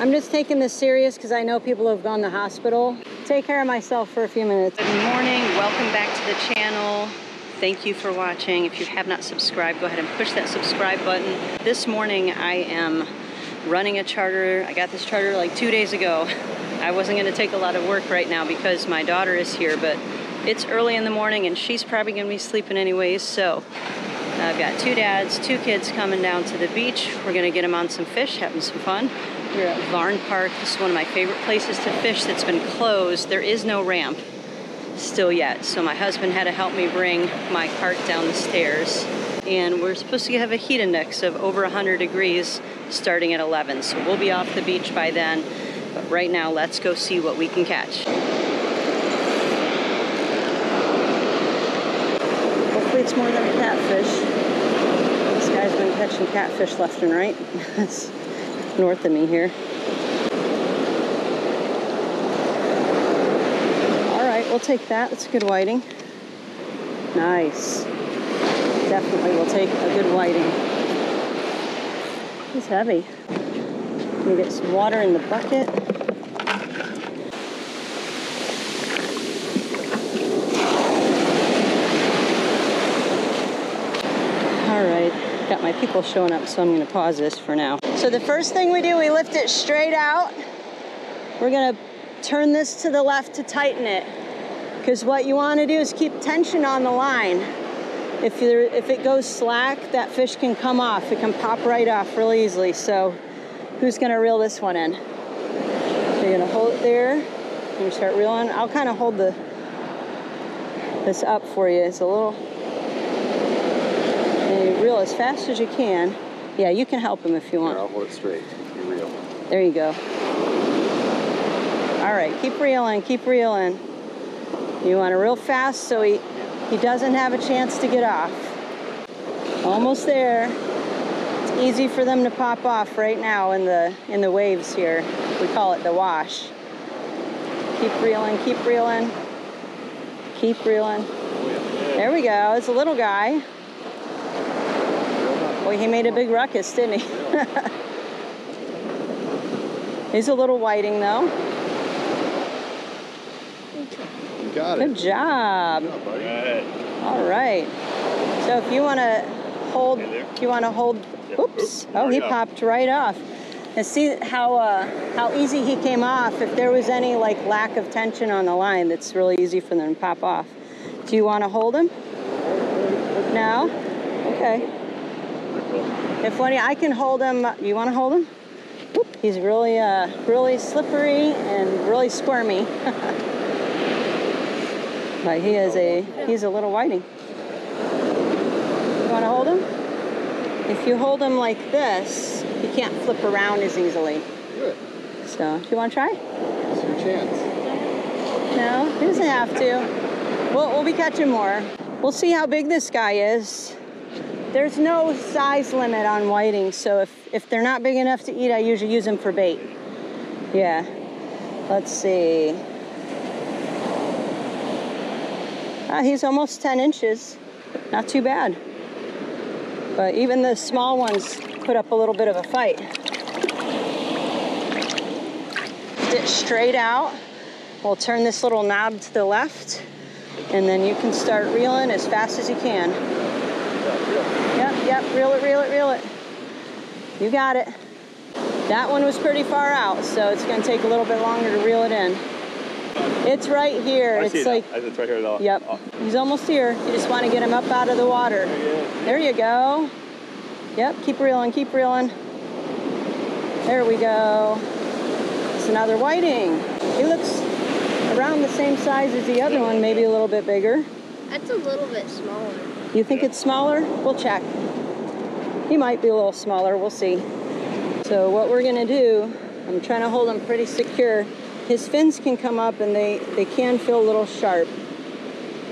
I'm just taking this serious because I know people have gone to hospital. Take care of myself for a few minutes. Good morning. Welcome back to the channel. Thank you for watching. If you have not subscribed, go ahead and push that subscribe button. This morning I am running a charter. I got this charter like two days ago. I wasn't going to take a lot of work right now because my daughter is here, but it's early in the morning and she's probably going to be sleeping anyways. So I've got two dads, two kids coming down to the beach. We're going to get them on some fish, having some fun. We're at Varn Park. This is one of my favorite places to fish that's been closed. There is no ramp still yet. So my husband had to help me bring my cart down the stairs. And we're supposed to have a heat index of over 100 degrees starting at 11. So we'll be off the beach by then. But right now, let's go see what we can catch. Hopefully it's more than a catfish. This guy's been catching catfish left and right. That's north of me here. All right, we'll take that. It's a good whiting. Nice. Definitely will take a good whiting. It's heavy. Me get some water in the bucket. All right, got my people showing up, so I'm gonna pause this for now. So the first thing we do, we lift it straight out. We're gonna turn this to the left to tighten it. Because what you want to do is keep tension on the line. If, if it goes slack, that fish can come off. It can pop right off really easily. So who's to reel this one in? So you're to hold it there and start reeling. I'll kind of hold the this up for you. It's a little, and you reel as fast as you can. Yeah, you can help him if you want. Here, I'll hold it straight. You reel. There you go. All right, keep reeling, keep reeling. You want to real fast so he, he doesn't have a chance to get off. Almost there. It's easy for them to pop off right now in the, in the waves here. We call it the wash. Keep reeling, keep reeling. Keep reeling. There we go. It's a little guy. Boy, he made a big ruckus, didn't he? He's a little whiting though. got it. Good job. Good job buddy. All right. So if you want to hold, if you want to hold, yep. oops. Oh, he popped right off. And see how uh, how easy he came off. If there was any like lack of tension on the line, that's really easy for them to pop off. Do you want to hold him? No. Okay. If funny, I can hold him. You want to hold him? He's really, uh, really slippery and really squirmy. But he is a he's a little whiting. You want to hold him? If you hold him like this, he can't flip around as easily. Good. So, do you want to try? It's your chance. No, he doesn't have to. We'll, we'll be catching more. We'll see how big this guy is. There's no size limit on whiting, so if, if they're not big enough to eat, I usually use them for bait. Yeah. Let's see. Uh, he's almost 10 inches. Not too bad. But even the small ones put up a little bit of a fight. Stitch straight out. We'll turn this little knob to the left and then you can start reeling as fast as you can. Yep, yep, reel it, reel it, reel it. You got it. That one was pretty far out, so it's gonna take a little bit longer to reel it in. It's right here. I it's like it's right here though. Yep. Oh. He's almost here. You just want to get him up out of the water. There you go. Yep. Keep reeling. Keep reeling. There we go. It's another whiting. He looks around the same size as the other one, maybe a little bit bigger. That's a little bit smaller. You think it's smaller? We'll check. He might be a little smaller. We'll see. So what we're to do, I'm trying to hold him pretty secure his fins can come up and they, they can feel a little sharp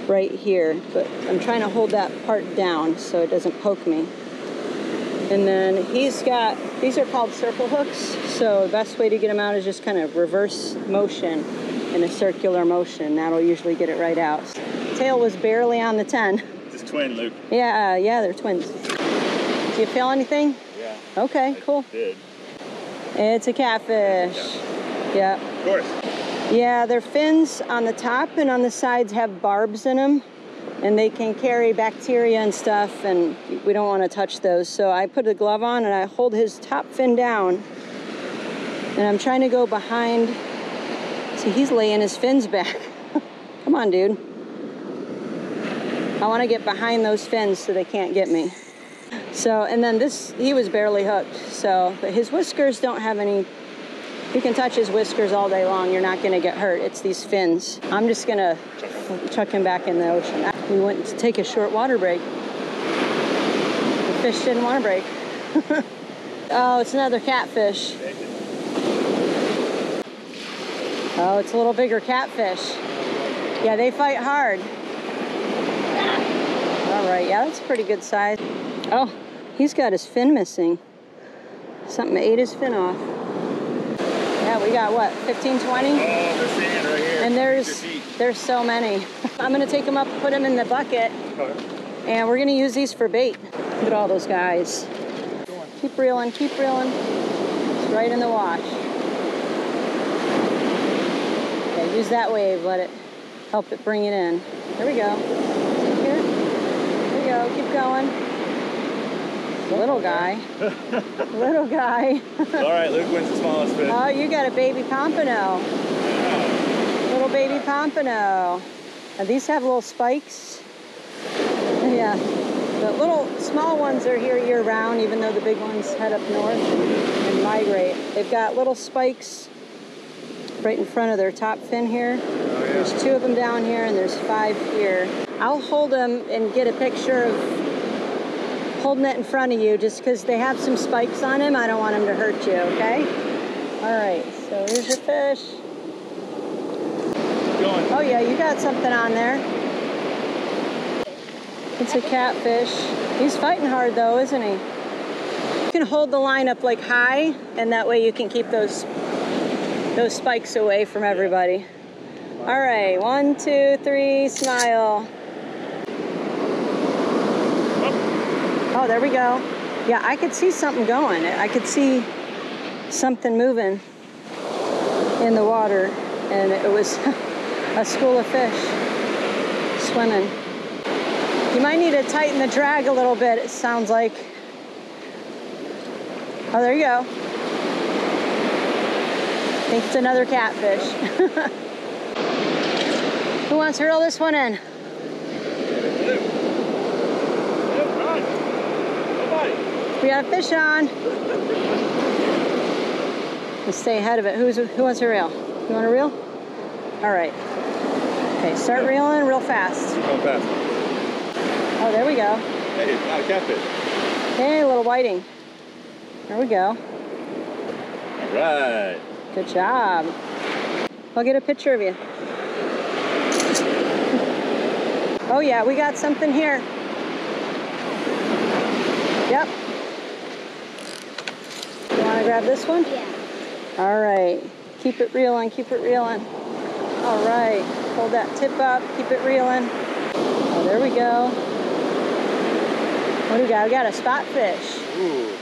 right here, but I'm trying to hold that part down so it doesn't poke me. And then he's got, these are called circle hooks, so the best way to get them out is just kind of reverse motion in a circular motion. That'll usually get it right out. Tail was barely on the 10. Twin, Luke. Yeah, uh, yeah, they're twins. Do you feel anything? Yeah. Okay, I cool. Did. It's a catfish. Yeah. Of course. Yeah, their fins on the top and on the sides have barbs in them and they can carry bacteria and stuff and we don't want to touch those. So I put a glove on and I hold his top fin down and I'm trying to go behind. See, he's laying his fins back. Come on, dude. I want to get behind those fins so they can't get me. So, and then this, he was barely hooked. So, his whiskers don't have any you can touch his whiskers all day long. You're not going to get hurt. It's these fins. I'm just going to chuck him back in the ocean. We went to take a short water break. The fish didn't want to break. oh, it's another catfish. Oh, it's a little bigger catfish. Yeah, they fight hard. Right, yeah, that's a pretty good size. Oh, he's got his fin missing. Something ate his fin off. Yeah, we got what, 15, 20? Oh, the sand right here. And there's there's so many. I'm gonna take them up, put them in the bucket, and we're gonna use these for bait. Look at all those guys. Keep reeling, keep reeling. It's right in the wash. Okay, use that wave, let it help it bring it in. There we go. Go, keep going. Little guy. Little guy. All right, Luke wins the smallest fish. Oh, you got a baby pompano. Little baby pompano. And these have little spikes. Yeah. The little small ones are here year round, even though the big ones head up north and migrate. They've got little spikes right in front of their top fin here. Oh, yeah. There's two of them down here and there's five here. I'll hold them and get a picture of holding it in front of you just because they have some spikes on them. I don't want them to hurt you, okay? All right, so here's your fish. Going. Oh yeah, you got something on there. It's a catfish. He's fighting hard though, isn't he? You can hold the line up like high and that way you can keep those those spikes away from everybody. All right, one, two, three, smile. Oh, there we go. Yeah, I could see something going. I could see something moving in the water, and it was a school of fish swimming. You might need to tighten the drag a little bit, it sounds like. Oh, there you go. I think it's another catfish. Who wants to reel this one in? We got a fish on. Let's stay ahead of it. Who's who wants to reel? You want to reel? All right. Okay, start reeling real fast. Going fast. Oh, there we go. Hey, not a catfish. Hey, a little whiting. There we go. All right. Good job. I'll get a picture of you. Oh yeah, we got something here. Yep. You want to grab this one? Yeah. All right. Keep it reeling, keep it reeling. All right. Hold that tip up, keep it reeling. Oh, there we go. What do we got? We got a spot fish. Ooh.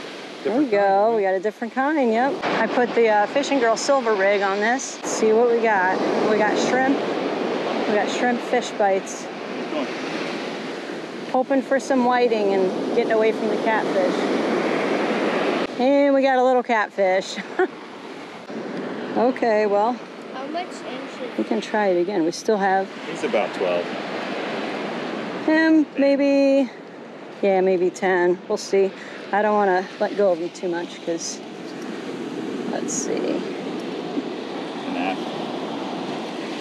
There we go. We got a different kind. Yep. I put the uh, Fishin' Girl Silver Rig on this. Let's see what we got. We got shrimp. We got shrimp fish bites. Going. Hoping for some whiting and getting away from the catfish. And we got a little catfish. okay, well, How much inches? we can try it again. We still have He's about 12. him, maybe, yeah, maybe 10. We'll see. I don't want to let go of him too much because, let's see.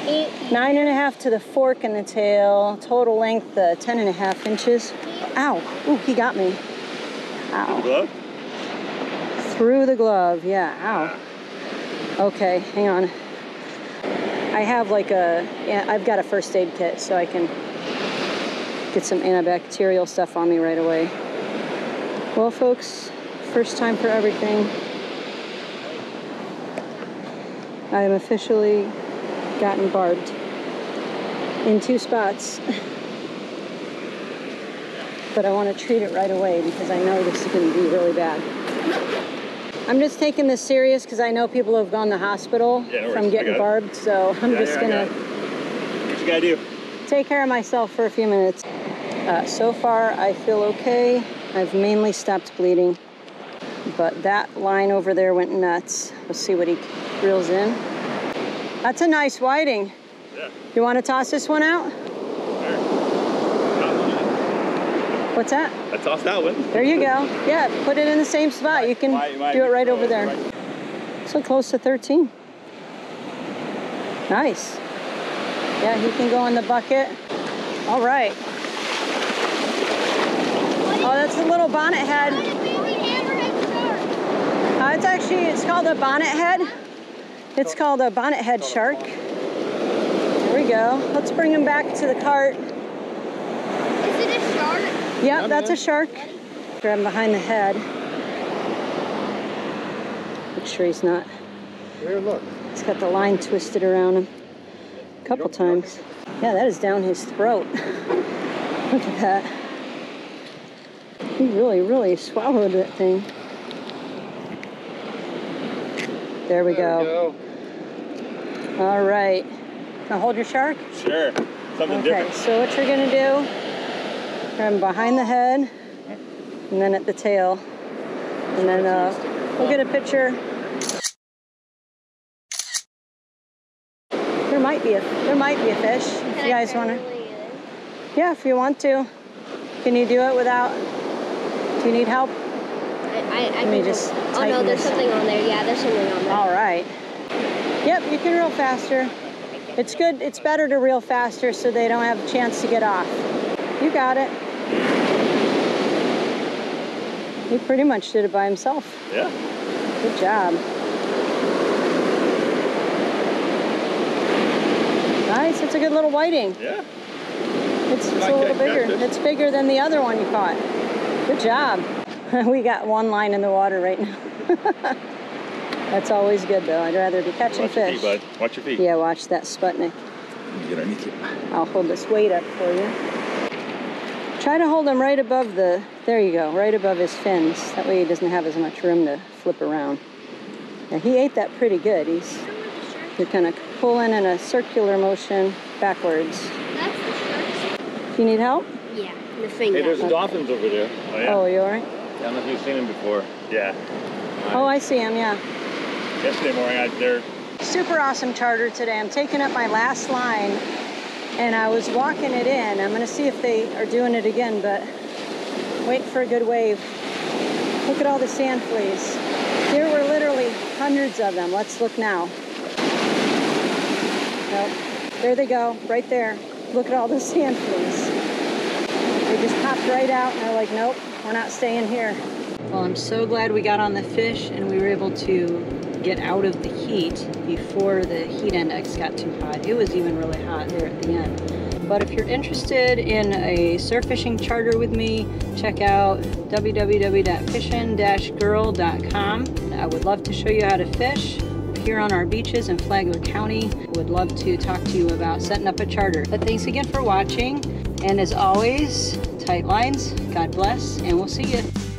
Eight. Nine and a half to the fork and the tail. Total length, uh, ten and a half inches. Ow! Ooh, he got me. Ow. Glove? Through the glove, yeah, ow. Okay, hang on. I have like a, yeah, I've got a first aid kit so I can get some antibacterial stuff on me right away. Well, folks, first time for everything. I am officially gotten barbed in two spots. but I want to treat it right away because I know this is going to be really bad. I'm just taking this serious because I know people have gone to hospital Yeah, no from getting it. barbed, so I'm Yeah, just gonna. What you gotta do? take care of myself for a few minutes. Uh, so far, I feel okay. I've mainly stopped bleeding, but that line over there went nuts. Let's see what he reels in. That's a nice whiting. Yeah. You want to toss this one out? There. What's that? I tossed that one. There you go. Yeah, put it in the same spot. You can Why- why- do it right over there. right. So close to 13. Nice. Yeah, he can go in the bucket. All right. Oh, that's a little bonnet head. Uh, it's actually, it's called a bonnet head. It's called a bonnet head shark. There we go. Let's bring him back to the cart. Is it a shark? Yep, that's a shark. Grab him behind the head. Make sure he's not Here, look. He's got the line twisted around him a couple times. Yeah, that is down his throat. Look at that. He really, really swallowed that thing. There we There go. All right. Now hold your shark. Sure. Something Okay, different. so what you're gonna do, grab him behind the head, and then at the tail. And then uh, we'll get a picture. There might be a there might be a fish if you guys want to. Yeah, if you want to. Can you do it without? Do you need help? I, I, I Let me can just Oh no, there's this. something on there. Yeah, there's something on there. All right. Yep, you can reel faster. It's good. It's better to reel faster so they don't have a chance to get off. You got it. He pretty much did it by himself. Yeah. Good job. Nice. It's a good little whiting. Yeah. It's, it's a little bigger. It's bigger than the other one you caught. Good job. we got one line in the water right now. That's always good though. I'd rather be catching Watch your fish. feet, bud. Watch your feet. Yeah, watch that Sputnik. Get underneath it. I'll hold this weight up for you. Try to hold him right above the, there you go, right above his fins. That way he doesn't have as much room to flip around. Yeah, he ate that pretty good. He's, you're kind of pulling in a circular motion backwards. That's the shark. Do you need help? Yeah, the finger. Hey, there's dolphins over there. Oh, yeah? Oh, you all right? I don't know if you've seen him before. Yeah. Oh, I see him, yeah. Yesterday morning, I, they're Super awesome charter today. I'm taking up my last line and I was walking it in. I'm gonna see if they are doing it again, but wait for a good wave. Look at all the sand fleas. There were literally hundreds of them. Let's look now. Nope. There they go, right there. Look at all the sand fleas. They just popped right out and they're like, nope, we're not staying here. Well, I'm so glad we got on the fish and we were able to get out of the heat before the heat index got too hot. It was even really hot there at the end. But if you're interested in a surf fishing charter with me, check out www.fishin-girl.com. I would love to show you how to fish here on our beaches in Flagler County. Would love to talk to you about setting up a charter. But thanks again for watching. And as always, tight lines, God bless, and we'll see you.